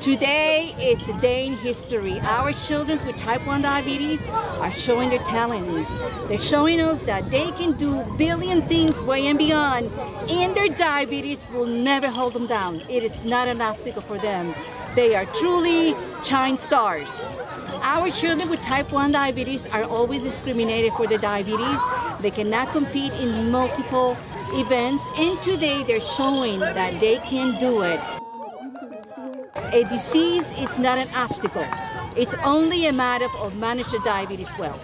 Today is a day in history. Our children with type 1 diabetes are showing their talents. They're showing us that they can do billion things way and beyond, and their diabetes will never hold them down. It is not an obstacle for them. They are truly shine stars. Our children with type 1 diabetes are always discriminated for their diabetes. They cannot compete in multiple events, and today they're showing that they can do it. A disease is not an obstacle. It's only a matter of managing diabetes well.